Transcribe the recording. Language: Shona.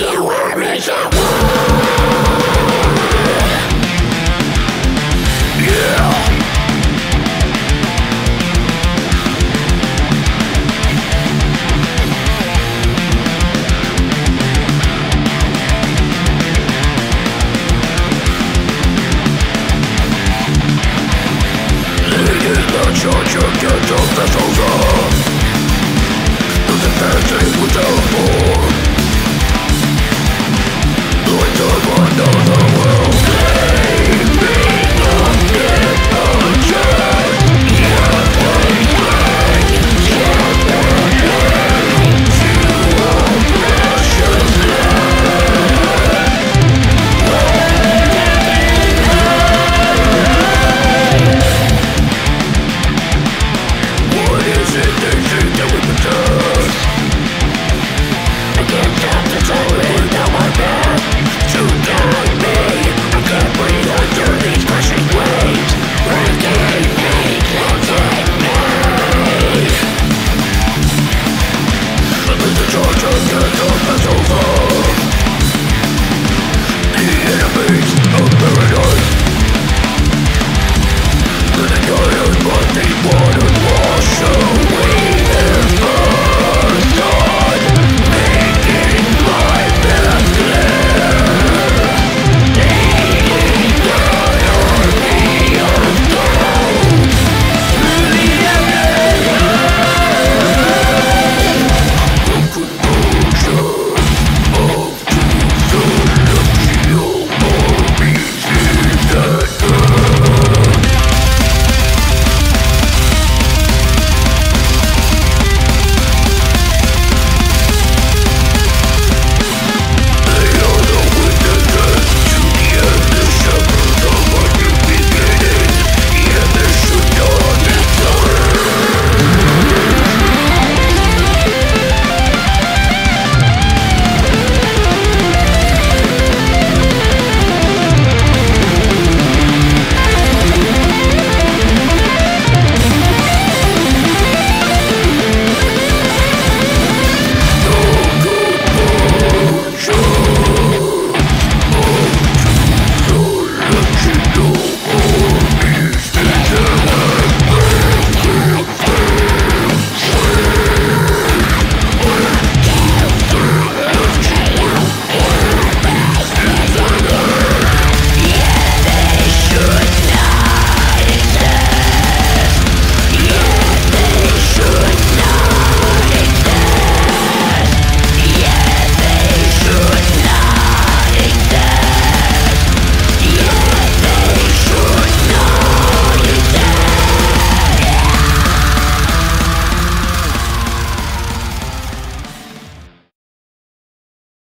You will make a Turn the darkness over Here it is